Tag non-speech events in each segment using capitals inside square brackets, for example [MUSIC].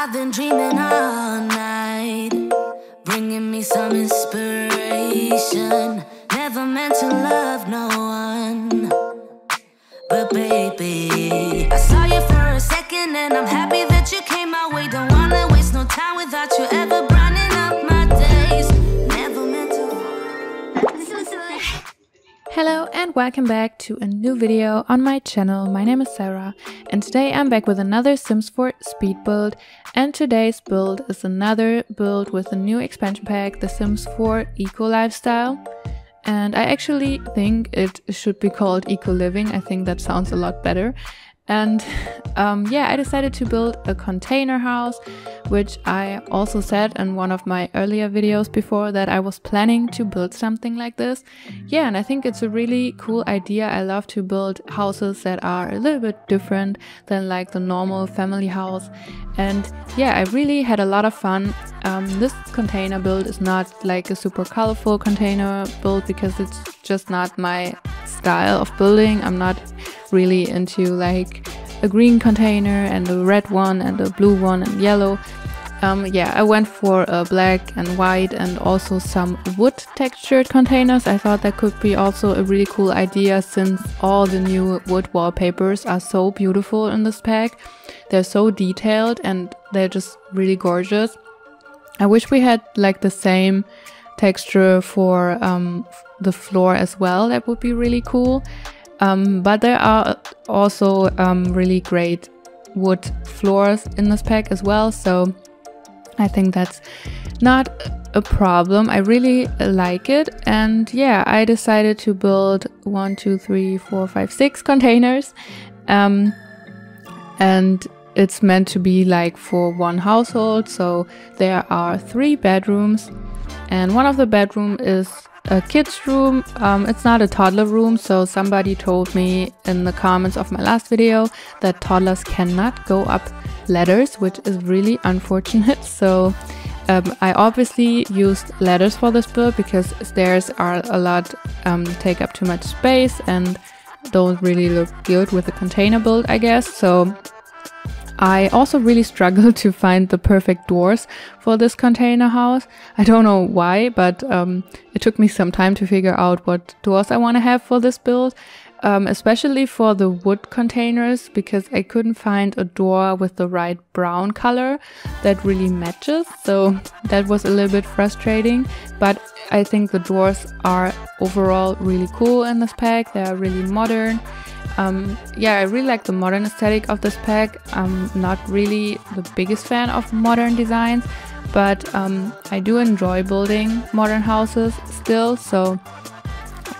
I've been dreaming all night, bringing me some inspiration. Never meant to love no one, but baby, I saw you for a second and I'm happy that you came my way. Don't wanna waste no time without you ever Hello and welcome back to a new video on my channel. My name is Sarah and today I'm back with another Sims 4 speed build and today's build is another build with a new expansion pack, The Sims 4 Eco Lifestyle. And I actually think it should be called Eco Living. I think that sounds a lot better. And um, yeah, I decided to build a container house, which I also said in one of my earlier videos before that I was planning to build something like this. Yeah, and I think it's a really cool idea. I love to build houses that are a little bit different than like the normal family house. And yeah, I really had a lot of fun. Um, this container build is not like a super colorful container build because it's just not my style of building. I'm not really into like a green container and a red one and a blue one and yellow. Um, yeah, I went for a black and white and also some wood textured containers. I thought that could be also a really cool idea since all the new wood wallpapers are so beautiful in this pack. They're so detailed and they're just really gorgeous. I wish we had like the same texture for um, the floor as well. That would be really cool. Um, but there are also um, really great wood floors in this pack as well. So I think that's not a problem. I really like it. And yeah, I decided to build one, two, three, four, five, six [LAUGHS] containers. Um, and it's meant to be like for one household. So there are three bedrooms and one of the bedroom is a kid's room. Um, it's not a toddler room, so somebody told me in the comments of my last video that toddlers cannot go up ladders, which is really unfortunate. [LAUGHS] So um, I obviously used ladders for this build because stairs are a lot, um, take up too much space and don't really look good with a container build, I guess. So I also really struggled [LAUGHS] to find the perfect doors for this container house. I don't know why, but um, it took me some time to figure out what doors I want to have for this build, um, especially for the wood containers, because I couldn't find a door with the right brown color that really matches. So that was a little bit frustrating, but I think the doors are overall really cool in this pack. They are really modern. Um, yeah, I really like the modern aesthetic of this pack. I'm not really the biggest fan of modern designs, but um, I do enjoy building modern houses still. So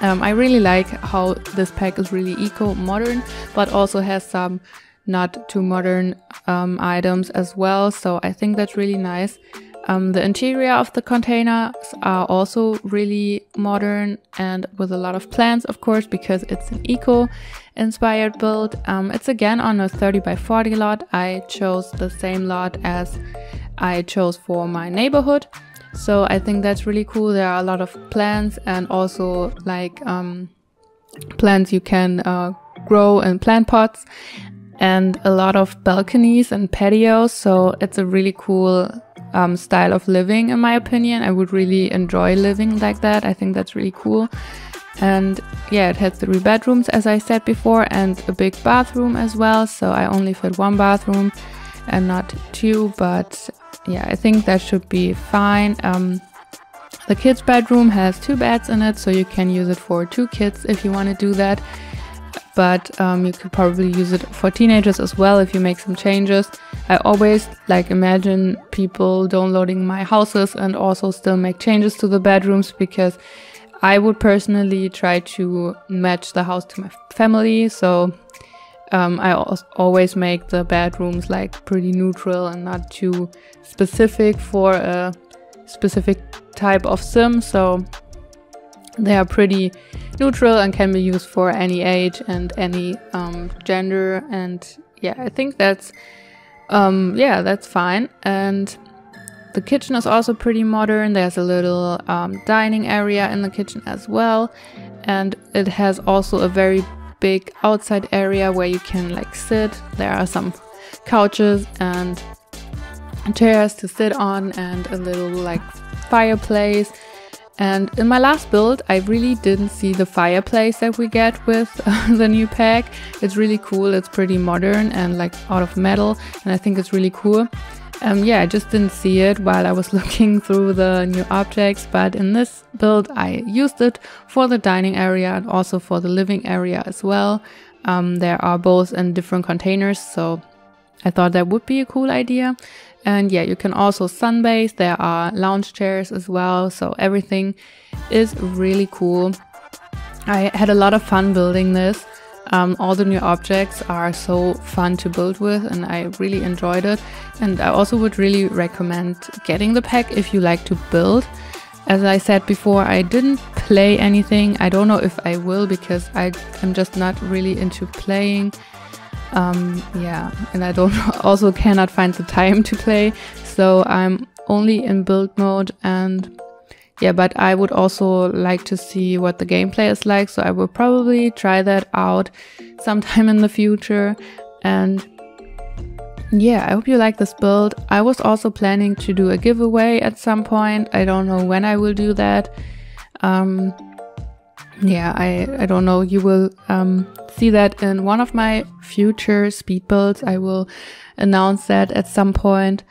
um, I really like how this pack is really eco-modern, but also has some not too modern um, items as well. So I think that's really nice. Um, the interior of the containers are also really modern and with a lot of plants, of course, because it's an eco inspired build. Um, it's again on a 30 by 40 lot. I chose the same lot as I chose for my neighborhood. So I think that's really cool. There are a lot of plants and also like um, plants you can uh, grow in plant pots and a lot of balconies and patios. So it's a really cool um, style of living, in my opinion. I would really enjoy living like that. I think that's really cool. And yeah, it has three bedrooms, as I said before, and a big bathroom as well. So I only fit one bathroom and not two, but yeah, I think that should be fine. Um, the kids' bedroom has two beds in it, so you can use it for two kids if you want to do that but um, you could probably use it for teenagers as well if you make some changes. I always like imagine people downloading my houses and also still make changes to the bedrooms because I would personally try to match the house to my family. So um, I always make the bedrooms like pretty neutral and not too specific for a specific type of sim. So they are pretty neutral and can be used for any age and any um, gender. And yeah, I think that's um, yeah, that's fine. And the kitchen is also pretty modern. There's a little um, dining area in the kitchen as well, and it has also a very big outside area where you can like sit. There are some couches and chairs to sit on and a little like fireplace. And in my last build, I really didn't see the fireplace that we get with [LAUGHS] the new pack. It's really cool. It's pretty modern and like out of metal, and I think it's really cool. Um, yeah, I just didn't see it while I was [LAUGHS] looking through the new objects, but in this build, I used it for the dining area and also for the living area as well. Um, there are both in different containers, so I thought that would be a cool idea. And yeah, you can also sunbathe. There are lounge chairs as well. So everything is really cool. I had a lot of fun building this. Um, all the new objects are so fun to build with and I really enjoyed it. And I also would really recommend getting the pack if you like to build. As I said before, I didn't play anything. I don't know if I will because I am just not really into playing. Um, yeah, and I don't [LAUGHS] also cannot find the time to play, so I'm only in build mode and yeah, but I would also like to see what the gameplay is like, so I will probably try that out sometime in the future. And yeah, I hope you like this build. I was also planning to do a giveaway at some point. I don't know when I will do that. Um, yeah, I, I don't know. You will um, see that in one of my future speed builds. I will announce that at some point.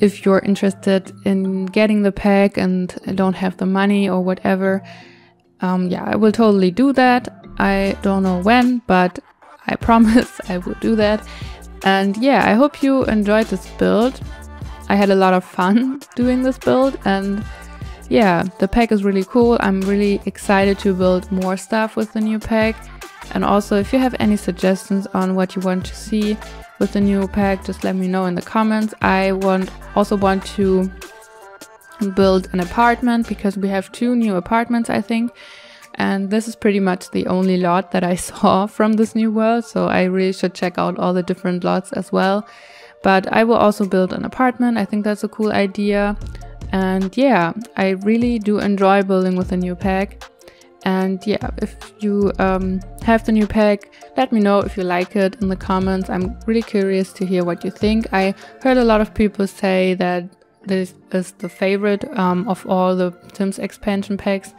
If you're interested in getting the pack and don't have the money or whatever, um, yeah, I will totally do that. I don't know when, but I [LAUGHS] promise I will do that. And yeah, I hope you enjoyed this build. I had a lot of fun [LAUGHS] doing this build and yeah, the pack is really cool. I'm really excited to build more stuff with the new pack. And also, if you have any suggestions on what you want to see with the new pack, just let me know in the comments. I want also want to build an apartment because we have two new apartments, I think. And this is pretty much the only lot that I [LAUGHS] saw from this new world, so I really should check out all the different lots as well. But I will also build an apartment. I think that's a cool idea. And yeah, I really do enjoy building with a new pack. And yeah, if you um, have the new pack, let me know if you like it in the comments. I'm really curious to hear what you think. I heard a lot of people say that this is the favorite um, of all the Sims expansion packs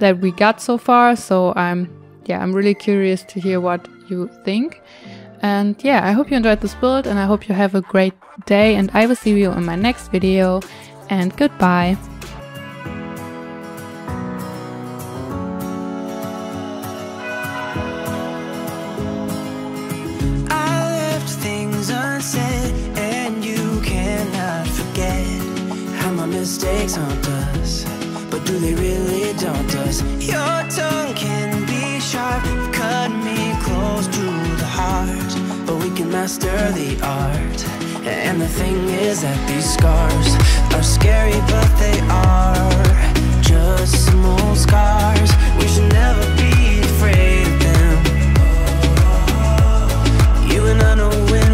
that we got so far. So I'm yeah, I'm really curious to hear what you think. And yeah, I hope you enjoyed this build and I hope you have a great day and I will see you in my next video and goodbye. mistakes haunt us But do they really daunt us? Your tongue can be sharp Cut me close to the heart But we can master the art and the thing is that these scars are scary, but they are just small scars. We should never be afraid of them. You and I know when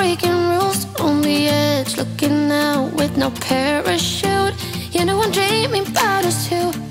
breaking rules on the edge, looking out with no parachute. You know I'm dreaming about us too.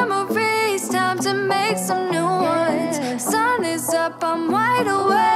memories, time to make some new ones. Sun is up, I'm wide awake.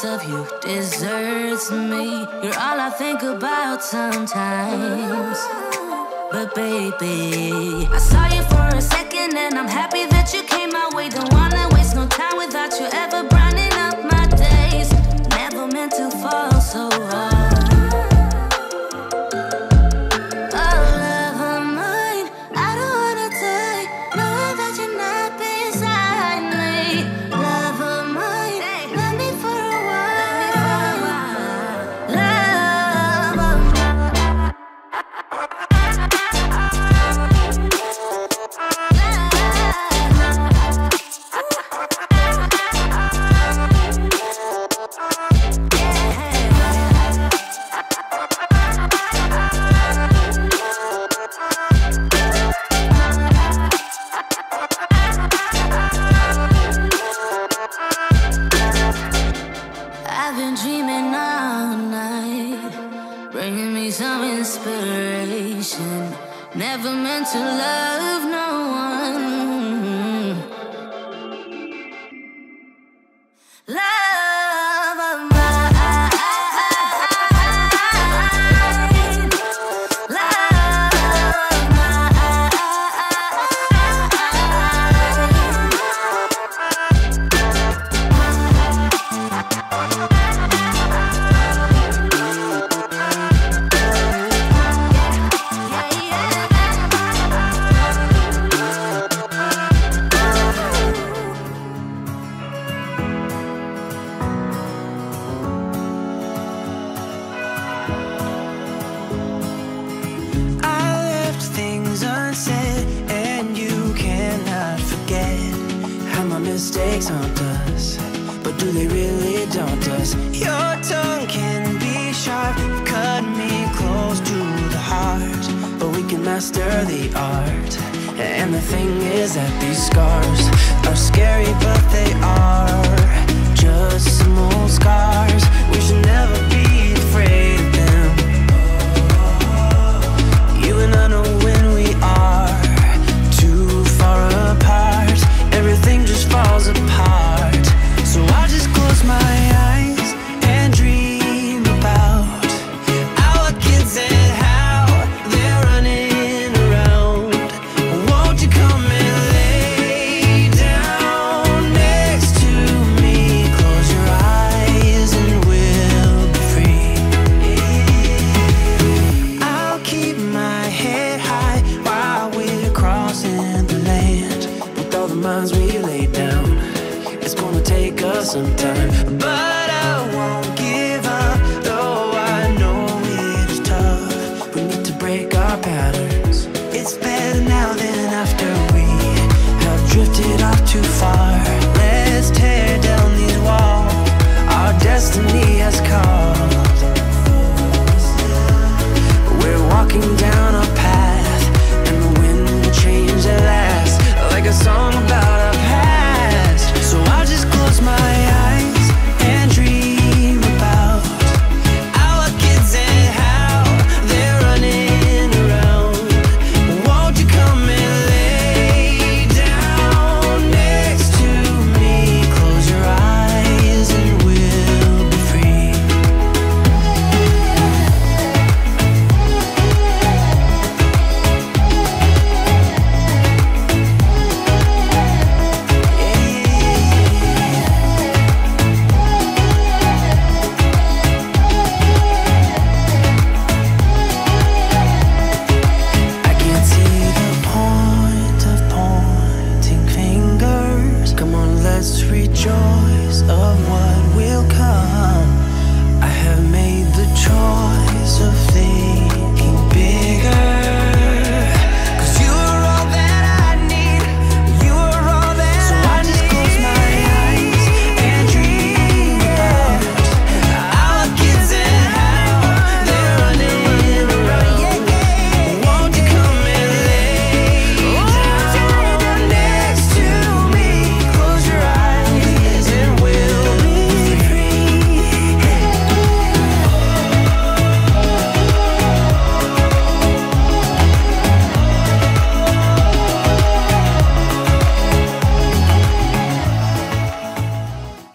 glimpse of you deserts me. You're all I think about sometimes. But baby, I saw you for a second and I'm happy that you came my way. Don't wanna waste no time without you ever brightening up my days. Never meant to fall so hard. can master the art And the thing is that these scars Are scary but they are Just some old scars. We should never